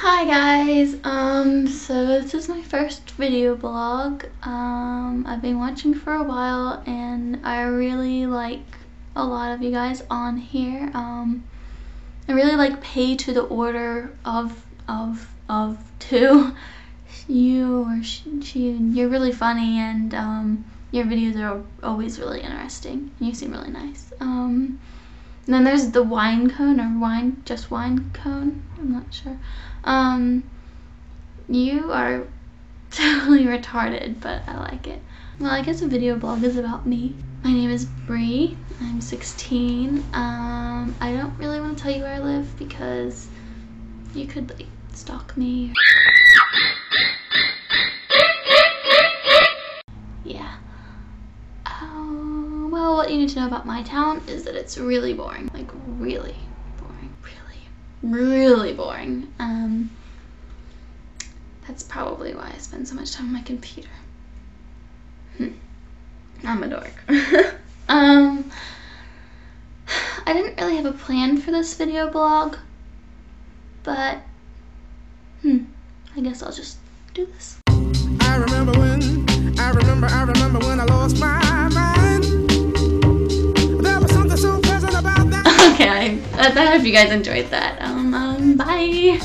Hi guys, um, so this is my first video blog. Um, I've been watching for a while and I really like a lot of you guys on here. Um, I really like pay to the order of, of, of two. You or she, you're really funny and, um, your videos are always really interesting. You seem really nice. Um, and then there's the Winekone or wine, just Winekone. Sure. Um, you are totally retarded, but I like it. Well, I guess a video blog is about me. My name is Bree. I'm 16. Um, I don't really want to tell you where I live because you could like stalk me. yeah. Oh, well, what you need to know about my town is that it's really boring. Like, really. Really, boring. Um, that's probably why I spend so much time on my computer. Hmm. I'm a dork. um, I didn't really have a plan for this video blog, but hmm, I guess I'll just do this. I remember when, I remember okay, I, I hope you guys enjoyed that. Um, um bye.